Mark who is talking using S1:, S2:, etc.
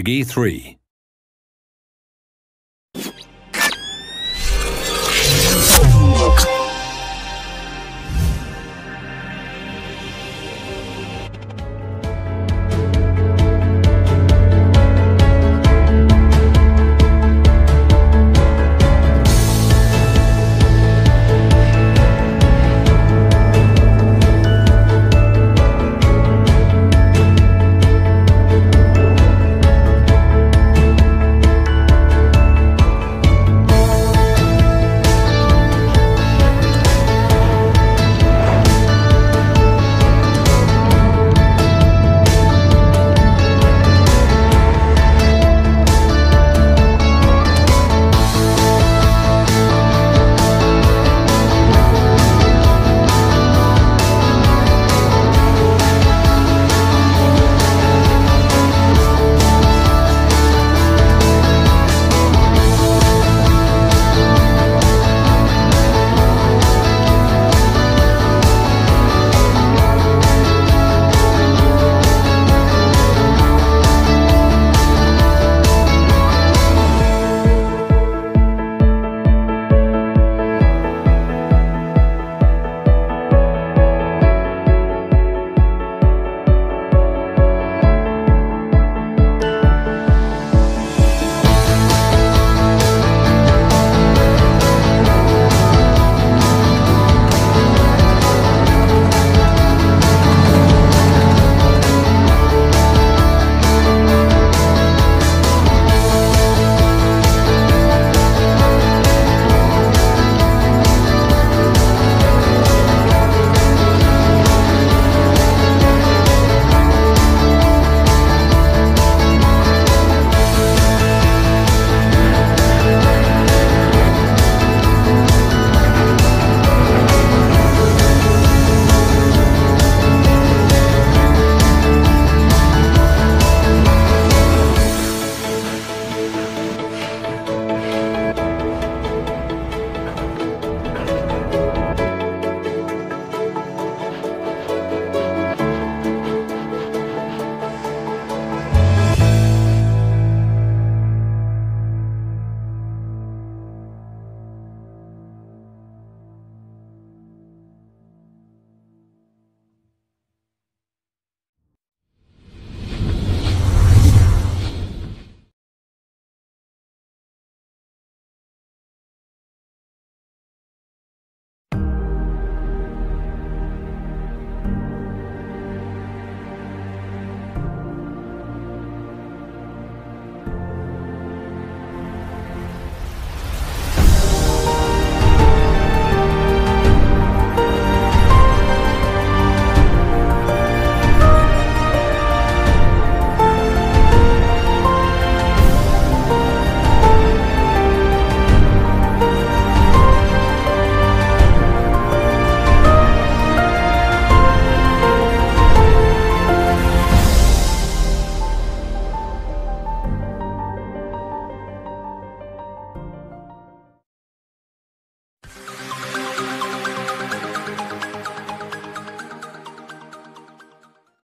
S1: Peggy 3.